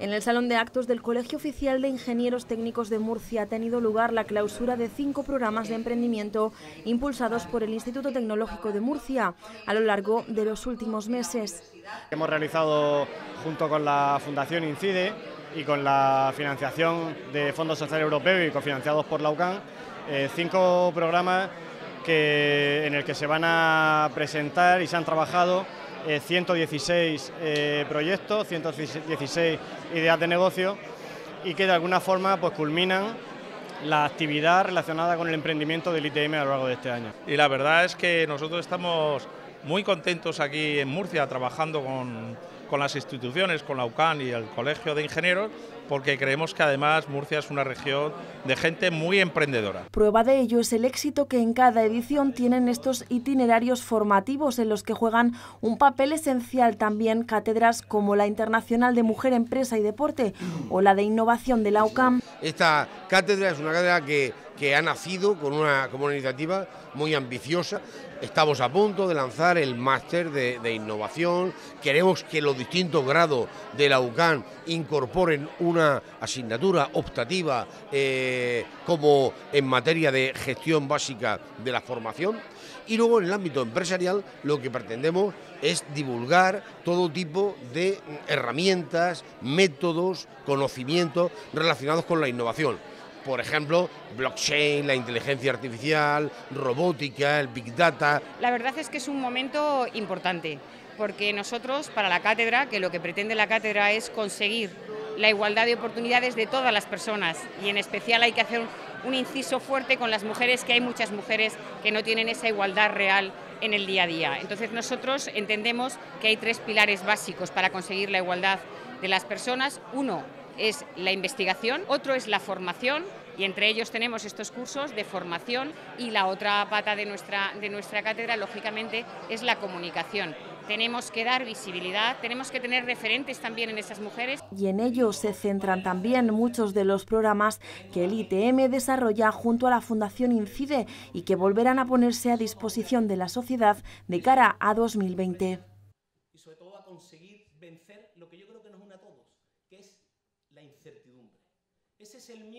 En el Salón de Actos del Colegio Oficial de Ingenieros Técnicos de Murcia ha tenido lugar la clausura de cinco programas de emprendimiento impulsados por el Instituto Tecnológico de Murcia a lo largo de los últimos meses. Hemos realizado junto con la Fundación Incide y con la financiación de Fondos Social Europeo y cofinanciados por la UCAN, eh, cinco programas que, en el que se van a presentar y se han trabajado 116 eh, eh, proyectos, 116 ideas de negocio y que de alguna forma pues culminan la actividad relacionada con el emprendimiento del ITM a lo largo de este año. Y la verdad es que nosotros estamos muy contentos aquí en Murcia trabajando con con las instituciones, con la UCAN y el Colegio de Ingenieros, porque creemos que además Murcia es una región de gente muy emprendedora. Prueba de ello es el éxito que en cada edición tienen estos itinerarios formativos en los que juegan un papel esencial también cátedras como la Internacional de Mujer, Empresa y Deporte o la de Innovación de la UCAM. Esta cátedra es una cátedra que, que ha nacido con una, como una iniciativa muy ambiciosa Estamos a punto de lanzar el máster de, innovación. Queremos que los distintos grados de la UCAN incorporen una asignatura optativa eh, como en materia de gestión básica de la formación. Y luego en el ámbito empresarial lo que pretendemos es divulgar todo tipo de herramientas, métodos, conocimientos relacionados con la innovación por ejemplo, blockchain, la inteligencia artificial, robótica, el big data. La verdad es que es un momento importante, porque nosotros, para la cátedra, que lo que pretende la cátedra es conseguir la igualdad de oportunidades de todas las personas y en especial hay que hacer un inciso fuerte con las mujeres, que hay muchas mujeres que no tienen esa igualdad real en el día a día. Entonces nosotros entendemos que hay tres pilares básicos para conseguir la igualdad de las personas. Uno, es la investigación, otro es la formación y entre ellos tenemos estos cursos de formación y la otra pata de nuestra, de nuestra cátedra, lógicamente, es la comunicación. Tenemos que dar visibilidad, tenemos que tener referentes también en esas mujeres. Y en ello se centran también muchos de los programas que el ITM desarrolla junto a la Fundación Incide y que volverán a ponerse a disposición de la sociedad de cara a 2020. Y sobre todo a conseguir vencer lo que yo creo que nos une a todos, que es la incertidumbre. Ese es el miedo